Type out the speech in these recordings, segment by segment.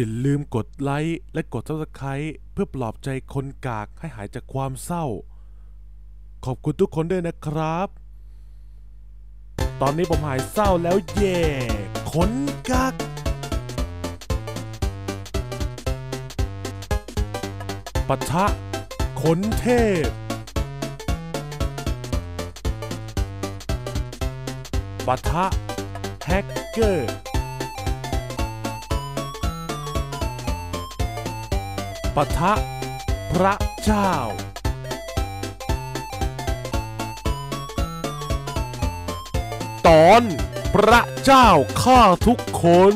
อย่าลืมกดไลค์และกด subscribe เพื่อปลอบใจคนกากให้หายจากความเศร้า ขอบคุณทุกคนด้วยนะครับ ตอนนี้ผมหายเศร้าแล้วเย่คนกากปะทะขนเทพ ปะทะแฮกเกอร์ ปะทะ พระเจ้า ตอนพระเจ้าฆ่าทุกคน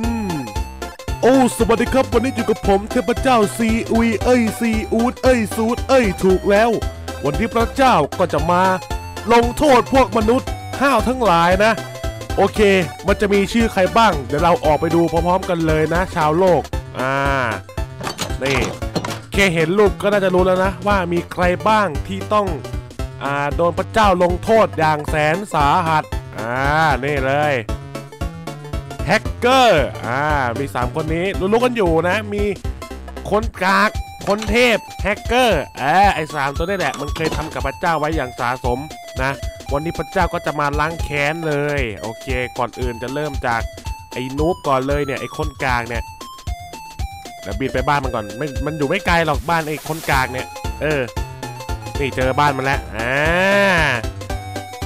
โอ้สวัสดีครับวันนี้อยู่กับผมเทพเจ้าซีอุยเอ้ยซีอูดเอ้ยซูดเอ้ยถูกแล้ว วันนี้พระเจ้าก็จะมา ลงโทษพวกมนุษย์ห้าวทั้งหลายนะ โอเค มันจะมีชื่อใครบ้าง เดี๋ยวเราออกไปดูพร้อมๆกันเลยนะ ชาวโลก อ่า นี่ แค่เห็นรูปก็น่าจะรู้แล้วนะ ว่ามีใครบ้างที่ต้องอ่าโดนพระเจ้าลงโทษอย่างแสนสาหัสอ่านี่เลยแฮกเกอร์อ่ามี 3 คนนี้รู้ๆกันอยู่นะ มีคนกากคนเทพแฮกเกอร์อ่าไอ้สามตัวนี่แหละ มันเคยทำกับพระเจ้าไว้อย่างสาสมนะ วันนี้พระเจ้าก็จะมาล้างแค้นเลย โอเค ก่อนอื่นจะเริ่มจากไอ้นูบก่อนเลยเนี่ยไอ้คนกลางเนี่ย เดี๋ยวบินไปบ้านมันก่อนไม่มันอยู่ไม่ไกลหรอกบ้านไอ้คนกลางเนี่ย เออ นี่เจอบ้านมันแล้วอ่า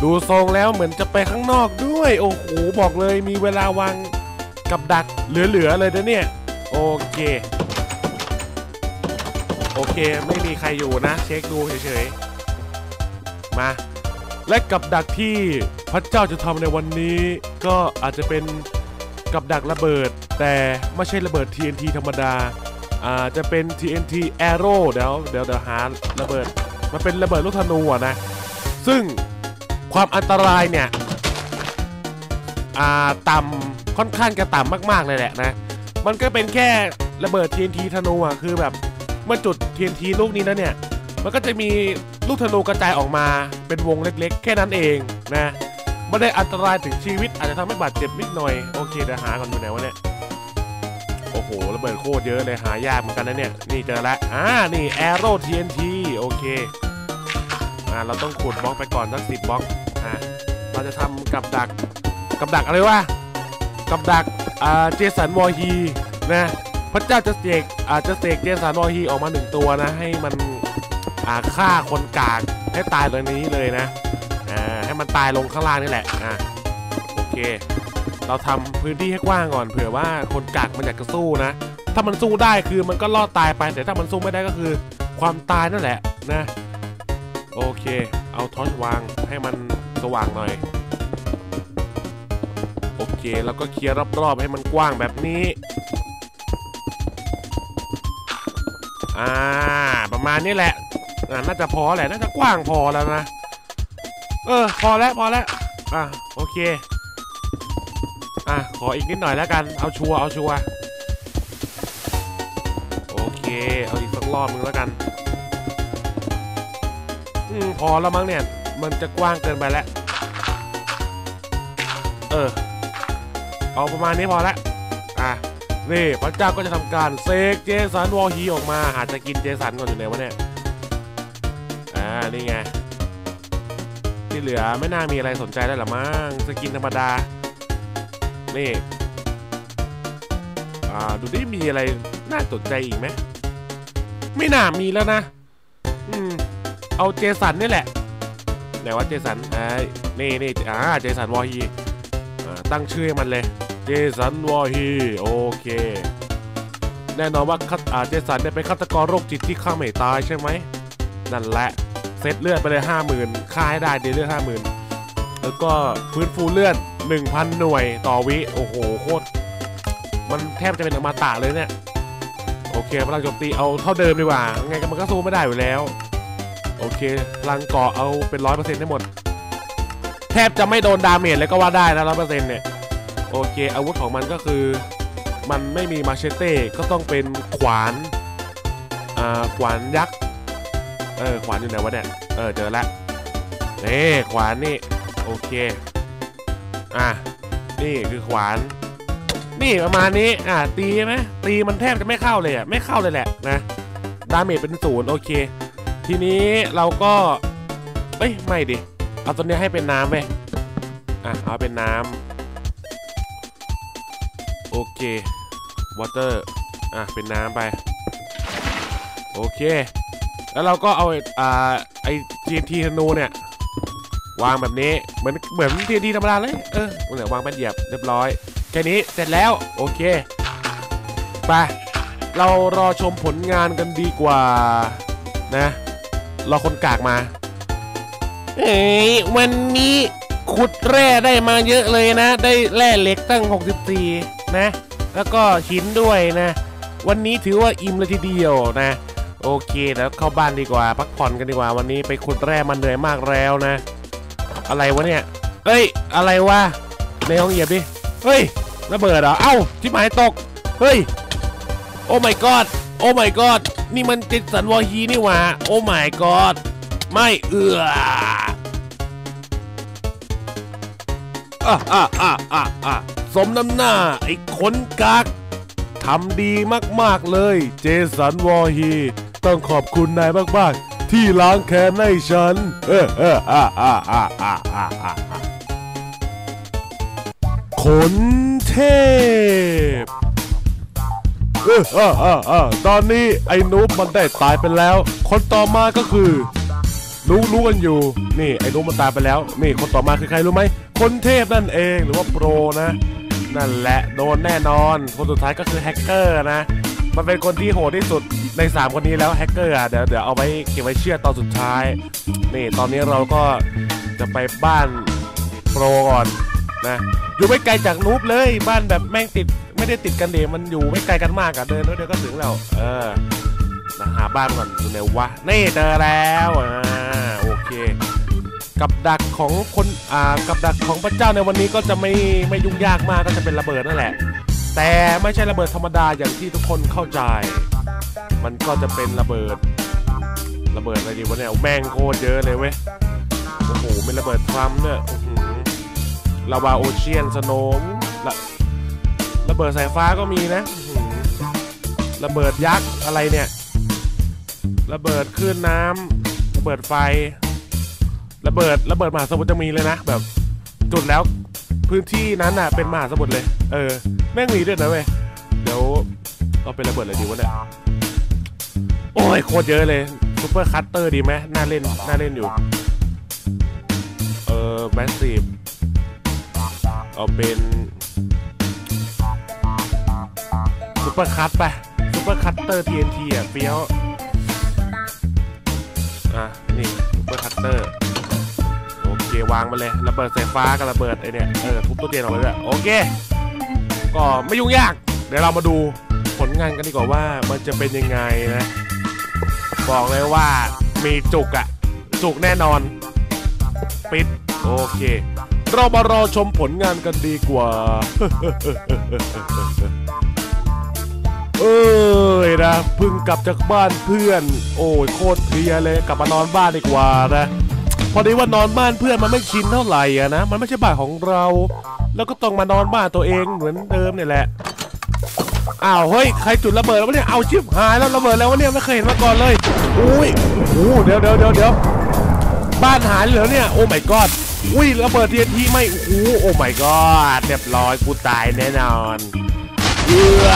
ดูทรงแล้วเหมือนจะไปข้างนอกด้วย โอ้โหบอกเลยมีเวลาวางกับดักเหลือๆเลยนะเนี่ย โอเค โอเคไม่มีใครอยู่นะ เช็คดูเฉยๆ มา และกับดักที่พระเจ้าจะทำในวันนี้ ก็อาจจะเป็น กับดักระเบิด แต่ไม่ใช่ระเบิด TNT ธรรมดาอ่าจะเป็น TNT Arrow เดี๋ยวเดี๋ยวเดี๋ยวหาระเบิด มันเป็นระเบิดลูกธนูอะนะ ซึ่งความอันตรายเนี่ยอ่าต่ำค่อนข้างจะต่ำมากๆเลยแหละนะ มันก็เป็นแค่ระเบิด TNT ธนูอะคือแบบเมื่อจุด TNT ลูกนี้นะเนี่ย มันก็จะมีลูกธนูกระจายออกมาเป็นวงเล็กๆ แค่นั้นเองนะ ไม่ได้อันตรายถึงชีวิตอาจจะทำให้บาดเจ็บนิดหน่อยโอเคเดี๋ยวหาก่อนอยู่ไหนวะเนี่ยโอ้โหระเบิดโคตรเยอะเลยหายากเหมือนกันนะเนี่ยนี่เจอแล้วอ่านี่ Arrow TNT โอเคอ่าเราต้องขุดบล็อกไปก่อนสักสิบบล็อกอ่าเราจะทำกับดักกับดักอะไรวะกับดักอ่าเจสันวอฮีนะพระเจ้าจะเสกอาจจะเสกเจสันวอฮีออกมาหนึ่งตัวนะ ให้มันอ่าฆ่าคนกากให้ตายเลยในนี้เลยนะ มันตายลงข้างล่างนี่แหละอ่าโอเค เราทำพื้นที่ให้กว้างก่อนเผื่อว่าคนกากมันอยากจะสู้นะ ถ้ามันสู้ได้คือมันก็รอดตายไปแต่ถ้ามันสู้ไม่ได้ก็คือ ความตายนั่นแหละนะโอเค เอาทอชวางให้มันสว่างหน่อย โอเค แล้วก็เคลียร์รอบๆให้มันกว้างแบบนี้ อ่า ประมาณนี้แหละ น่าจะพอแหละ น่าจะกว้างพอแล้วนะ เออ พอแล้วพอแล้วอะโอเค อะ ขออีกนิดหน่อยแล้วกัน เอาชัวเอาชัวโอเค เอาอีกสักรอบนึงแล้วกันอืมพอแล้วมั้งเนี่ย มันจะกว้างเกินไปแล้ว เออ เอาประมาณนี้พอละอะนี่พระเจ้าก็จะทำการเซกเจสันวอลฮีออกมา หาจะกินเจสันก่อนอยู่ไหนวะเนี่ย อ่า นี่ไง ที่เหลือไม่น่ามีอะไรสนใจได้หรอมั้งสกินธรรมดา นี่อ่าดูดิมีอะไรน่าสนใจอีกไหมไม่น่ามีแล้วนะ อืม เอาเจสันนี่แหละ ไหนว่าเจสันอ่านี่นี่อ่าเจสันวอฮีตั้งชื่อให้มันเลย เจสันวอฮีโอเค แน่นอนว่าเจสันเนี่ยเป็นฆาตกรโรคจิตที่ฆ่าไม่ตายใช่ไหม นั่นแหละ เซ็ตเลือดไปเลยห้าหมื่นฆ่าให้ได้เดเลือดห้าหมื่นแล้วก็ฟื้นฟูเลือด 1,000 หน่วยต่อวิ โอ้โห โคตร มันแทบจะเป็นอมตะเลยเนี่ย โอเคพลังโจมตีเอาเท่าเดิมดีกว่า ไงก็มันก็สู้ไม่ได้อยู่แล้ว โอเคพลังเกราะเอาเป็นร้อยเปอร์เซ็นต์ได้หมด แทบจะไม่โดนดาเมจเลยก็ว่าได้นะร้อยเปอร์เซ็นต์เนี่ย โอเคอาวุธของมันก็คือ มันไม่มีมาเชเต้ก็ต้องเป็นขวาน อ่า ขวานยักษ์ เออขวานอยู่ไหนวะเนี่ยเออเจอแล้วนี่ขวานนี่โอเคอะนี่คือขวาน นี่ประมาณนี้อ่าตีไหมตีมันแทบจะไม่เข้าเลยอะไม่เข้าเลยแหละนะดาเมจเป็นศูนย์โอเค ทีนี้เราก็เอ้ยไม่ดิเอาตัวเนี้ยให้เป็นน้ำไปอะเอาเป็นน้ำโอเค water อะเป็นน้ำไป โอเค แล้วเราก็เอาอ่าไอ้ TNT ธนูเนี่ยวางแบบนี้เหมือนเหมือน TNT ธรรมดาเลยเออเนี่ยวางเป็นเหยียบเรียบร้อยแค่นี้เสร็จแล้วโอเคไปเรารอชมผลงานกันดีกว่านะรอคนกากมาเอ้ยวันนี้ขุดแร่ได้มาเยอะเลยนะ ได้แร่เหล็กตั้ง 64 นะ แล้วก็หินด้วยนะ วันนี้ถือว่าอิ่มเลยทีเดียวนะ โอเคแล้วเข้าบ้านดีกว่า พักผ่อนกันดีกว่าวันนี้ไปขุดแร่มันเหนื่อยมากแล้วนะ อะไรวะเนี่ยเอ้ย อะไรวะในห้องเหยียบดิเฮ้ยระเบิดเหรอเอ้าชิบหายตกเฮ้ยโอ้ my god โอ้ my god นี่มันจิตสันวอฮีนี่หว่าโอ้ my god ไม่เอืออะอะอะอะอะสมน้ำหน้า ไอ้คนกากทำดีมาก ๆ เลย เจสันวอฮี ต้องขอบคุณนายมากๆ ที่ล้างแค้นให้ฉันเออเอออะอะอะอะอะอะอะขนเทพเอออ่าอ่าอ่าตอนนี้ไอ้นุ๊บมันได้ตายไปแล้ว คนต่อมาก็คือรู้รู้กันอยู่ นี่ไอ้นุ๊บมันตายไปแล้ว นี่คนต่อมาคือใครรู้ไหม คนเทพนั่นเองหรือว่าโปรนะ นั่นแหละโดนแน่นอน คนสุดท้ายก็คือแฮกเกอร์นะ มันเป็นคนที่โหดที่สุดใน 3 คนนี้แล้วแฮกเกอร์อะเดี๋ยวเดี๋ยวเอาไว้เก็บไว้เชื่อตอนสุดท้าย นี่ตอนนี้เราก็จะไปบ้านโปรก่อนนะอยู่ไม่ไกลจากนูบเลยบ้านแบบแม่งติดไม่ได้ติดกันเดมันอยู่ไม่ไกลกันมากอะเดินแล้วเดี๋ยวก็ถึงแล้วเออนะหาบ้านก่อนอยู่ไหนวะนี่เจอแล้วอ่าโอเค กับดักของคนอ่ากับดักของพระเจ้าในวันนี้ก็จะไม่ไม่ยุ่งยากมากก็จะเป็นระเบิดนั่นแหละ แต่ไม่ใช่ระเบิดธรรมดาอย่างที่ทุกคนเข้าใจ มันก็จะเป็นระเบิด ระเบิดอะไรดีวะเนี่ยแม่งโคตรเยอะเลยเว้ย โอ้โหเป็นระเบิดทรัมป์เนี่ยอื้อหือลาวาโอเชียนสโนมระระเบิดสายฟ้าก็มีนะ ระเบิดยักษ์อะไรเนี่ย ระเบิดคลื่นน้ำระเบิดไฟ ระเบิดระเบิดมหาสมุทรจะมีเลยนะ แบบจุดแล้วพื้นที่นั้นน่ะเป็นมหาสมุทรเลย เออ แม่งมีด้วยนะเว้ย เดี๋ยวเราเป็นระเบิดอะไรดีวะเนี่ย โอ้ยโคตรเยอะเลย super cutter ดีไหมน่าเล่น น่าเล่นอยู่ เออ massive เอาเป็นซุปเปอร์คัตไป super cutter TNT อะเฟี้ยว อะ นี่ซุปเปอร์คัตเตอร์โอเควางมาเลย ระเบิดสายฟ้ากับระเบิดไอเนี่ย เออทุบตัวเตียงออกไปด้วยโอเค ก็ไม่ยุ่งยาก เดี๋ยวเรามาดูผลงานกันดีกว่าว่ามันจะเป็นยังไงนะ บอกเลยว่ามีจุกอะจุกแน่นอน ปิด โอเค เรามารอชมผลงานกันดีกว่า เอ้ยนะเพิ่งกลับจากบ้านเพื่อน โอ้ยโคตรเพลียเลยกลับมานอนบ้านดีกว่านะ อดีว่านอนบ้านเพื่อนมันไม่ชินเท่าไหร่อะนะ มันไม่ใช่บ้านของเรา แล้วก็ต้องมานอนบ้านตัวเองเหมือนเดิมเนี่ยแหละ อ้าวเฮ้ยใครจุดระเบิดแล้ววะเนี่ย เอาชิบหายแล้วระเบิดแล้ววะเนี่ยไม่เคยเห็นมาก่อนเลย อุ้ยโอ้เดี๋ยวเดี๋ยวเดี๋ยวเดี๋ยวบ้านหายเหรอเนี่ย โอ้ my god อุ้ยระเบิดเทีทีไม่โอ้โหโอ้ my god เรียบร้อยกูตายแน่นอนเอือ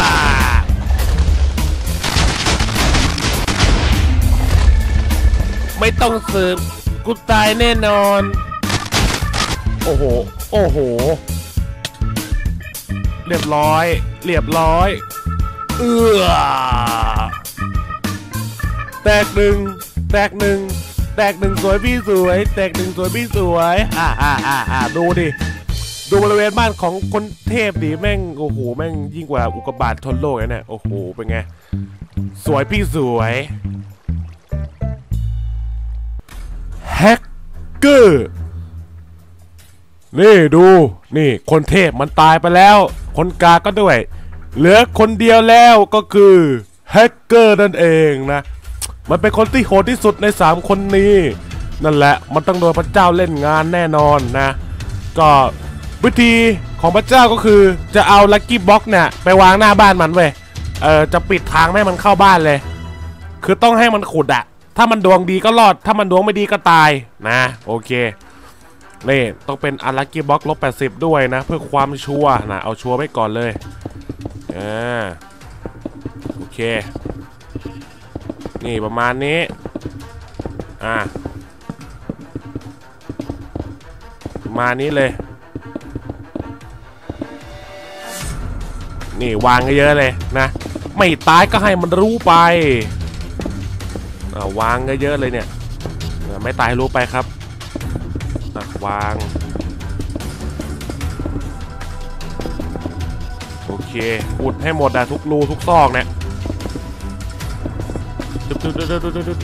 ไม่ต้องสืบ กูตายแน่นอน โอ้โห โอ้โห เรียบร้อย เรียบร้อย เอือแตกหนึ่ง แตกหนึ่ง แตกหนึ่งสวยพี่สวย แตกหนึ่งสวยพี่สวย อ่าอ่าอ่าอ่าดูดิ ดูบริเวณบ้านของคนเทพดิแม่ง โอ้โห แม่งยิ่งกว่าอุกกาบาตทนโลกเนี่ย โอ้โห เป็นไง สวยพี่สวย เกอร์นี่ดูนี่คนเทพมันตายไปแล้ว คนกาก็ด้วย เหลือคนเดียวแล้วก็คือแฮกเกอร์นั่นเองนะ มันเป็นคนที่โหดที่สุดใน 3 คนนี้ นั่นแหละมันต้องโดนพระเจ้าเล่นงานแน่นอนนะ ก็วิธีของพระเจ้าก็คือจะเอาลั c กี้บ็อกเนี่ยไปวางหน้าบ้านมันเว้ยเออจะปิดทางให้มันเข้าบ้านเลย คือต้องให้มันขุดอะ ถ้ามันดวงดีก็รอด ถ้ามันดวงไม่ดีก็ตายนะ โอเคนี่ต้องเป็นอันลั c กี้บ็อกลบ80 ด้วยนะ เพื่อความชัวร์นะเอาชัวร์ไว้ก่อนเลยอ่าโอเค นี่ประมาณนี้ อ่าประมาณนี้เลย นี่วางเยอะเลยนะ ไม่ตายก็ให้มันรู้ไป วางเยอะๆเลยเนี่ยไม่ตายรู้ไปครับวางโอเคอุดให้หมดอะทุกรูทุกซอกเนี่ยตึ๊บตึ๊บตึ๊บตึ๊บตึ๊บตึ๊บ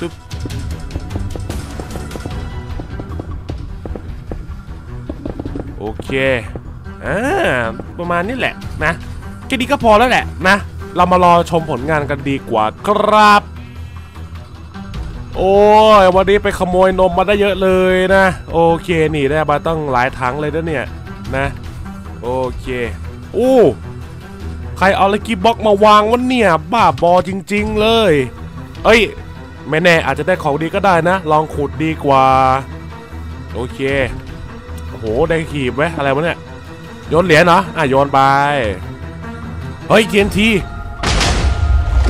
ตึ๊บโอเคอ่าประมาณนี้แหละนะแค่นี้ก็พอแล้วแหละนะ เรามารอชมผลงานกันดีกว่าครับ โอ้ยวันนี้ไปขโมยนมมาได้เยอะเลยนะ โอเคนี่ได้มาต้งหลายถังเลยนะเนี่ยนะโอเคโอ้ใครเอาลักกี้บ็อกมาวางวะเนี่ย บ้าบอจริง ๆ เลย เอ้ยไม่แน่อาจจะได้ของดีก็ได้นะ ลองขุดดีกว่า โอเคโอ้โหได้ขีบไว้อะไรวะเนี่ยโยนเหรียญเหรออะโยนไปเฮ้ยเทียนที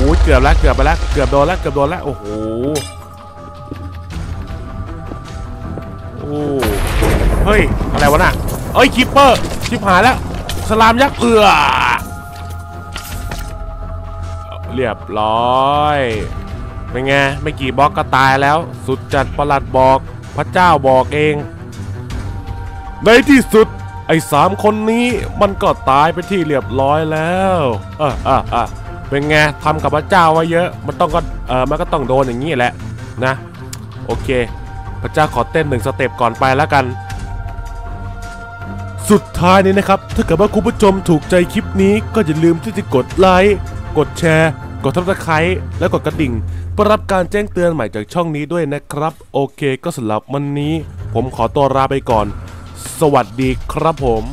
อ้ยเกือบแล้วเกือบไปแล้วเกือบโดนแล้วเกือบโดนแล้วโอ้โหโอ้เฮ้ยอะไรวะน่ะเอ้ย creeper ชิบหายแล้ว slime ยักษ์เอือเรียบร้อยเป็นไงไม่กี่บล็อกก็ตายแล้ว สุดจัดประหลัดบอกพระเจ้าบอกเอง ในที่สุดไอ้สามคนนี้มันก็ตายไปที่เรียบร้อยแล้วอะอะอะ เป็นไงทำกับพระเจ้าไว้เยอะ มันต้องก็เออมันก็ต้องโดนอย่างนี้แหละนะ โอเค พระเจ้าขอเต้นหนึ่งสเต็ปก่อนไปแล้วกัน สุดท้ายนี้นะครับ ถ้าเกิดว่าคุณผู้ชมถูกใจคลิปนี้ก็อย่าลืมที่จะกดไลค์กดแชร์ กดทับสไครต์และกดกระดิ่งเพื่อรับการแจ้งเตือนใหม่จากช่องนี้ด้วยนะครับ โอเค ก็สำหรับวันนี้ ผมขอตัวลาไปก่อน สวัสดีครับผม